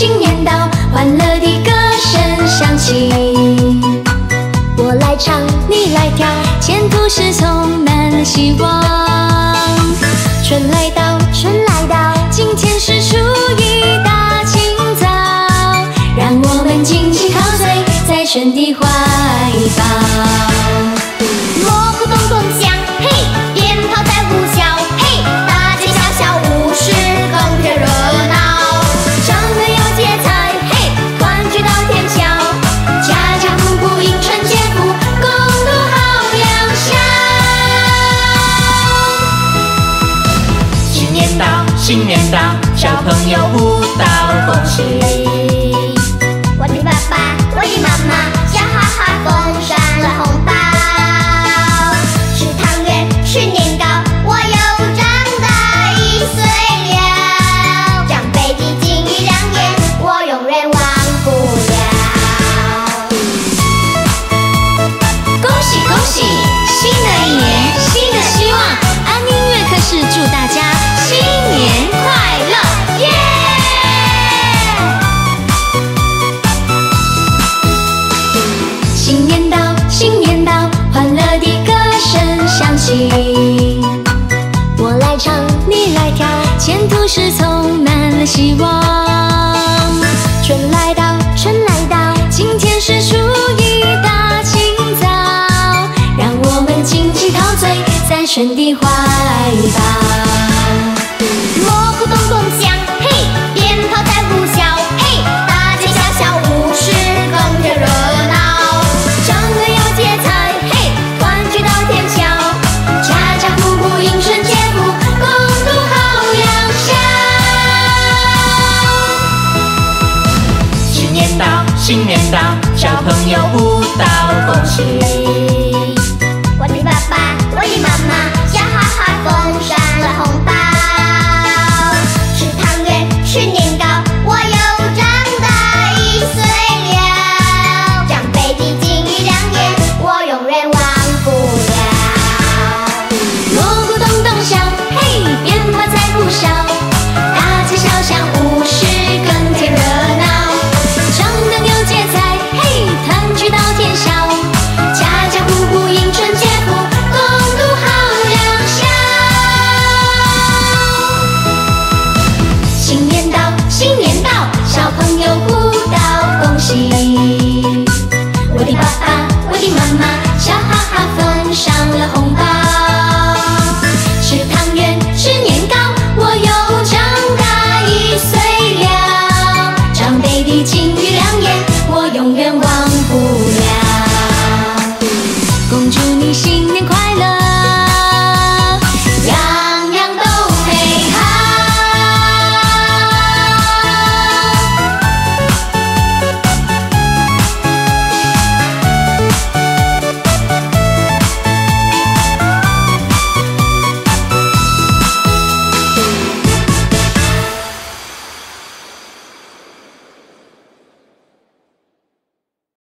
新年到欢乐的歌声响起。我来唱你来跳。前途是充满希望春来到春来到今天是初一大清早。让我们尽情陶醉在春的怀抱。新年到，小朋友舞蹈恭喜。我的爸爸，我的妈妈，新年到，新年到，欢乐的歌声响起。我来唱，你来跳，前途是充满了希望。春来到，春来到，今天是初一大清早，让我们尽情陶醉在春的花。新年到小朋友舞蹈恭喜！我的爸爸我的妈妈小